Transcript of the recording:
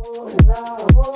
Oh, no.